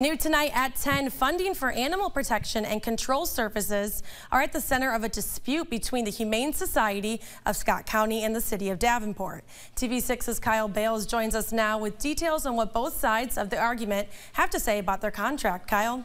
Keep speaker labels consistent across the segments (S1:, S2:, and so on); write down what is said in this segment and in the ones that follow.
S1: New tonight at 10, funding for animal protection and control services are at the center of a dispute between the Humane Society of Scott County and the city of Davenport. TV6's Kyle Bales joins us now with details on what both sides of the argument have to say about their contract. Kyle?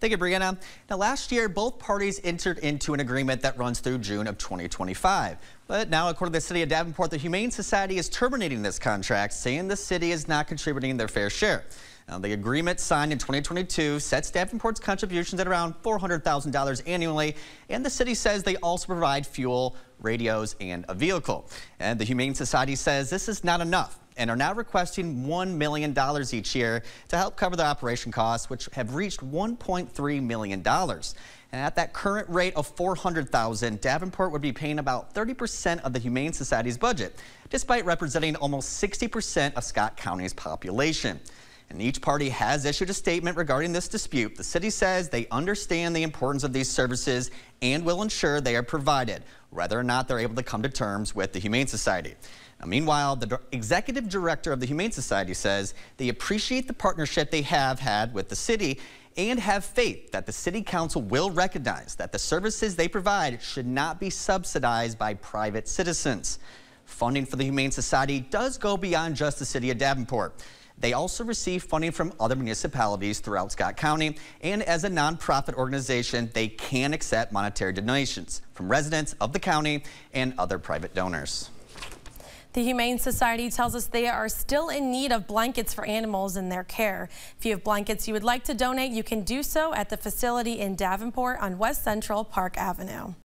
S2: Thank you, Brianna. Now, last year, both parties entered into an agreement that runs through June of 2025. But now, according to the city of Davenport, the Humane Society is terminating this contract, saying the city is not contributing their fair share. Now, the agreement signed in 2022 sets Davenport's contributions at around $400,000 annually, and the city says they also provide fuel, radios, and a vehicle. And the Humane Society says this is not enough and are now requesting $1 million each year to help cover their operation costs, which have reached $1.3 million. And at that current rate of 400,000, Davenport would be paying about 30% of the Humane Society's budget, despite representing almost 60% of Scott County's population and each party has issued a statement regarding this dispute. The city says they understand the importance of these services and will ensure they are provided, whether or not they're able to come to terms with the Humane Society. Now, meanwhile, the executive director of the Humane Society says they appreciate the partnership they have had with the city and have faith that the city council will recognize that the services they provide should not be subsidized by private citizens. Funding for the Humane Society does go beyond just the city of Davenport. They also receive funding from other municipalities throughout Scott County, and as a nonprofit organization, they can accept monetary donations from residents of the county and other private donors.
S1: The Humane Society tells us they are still in need of blankets for animals in their care. If you have blankets you would like to donate, you can do so at the facility in Davenport on West Central Park Avenue.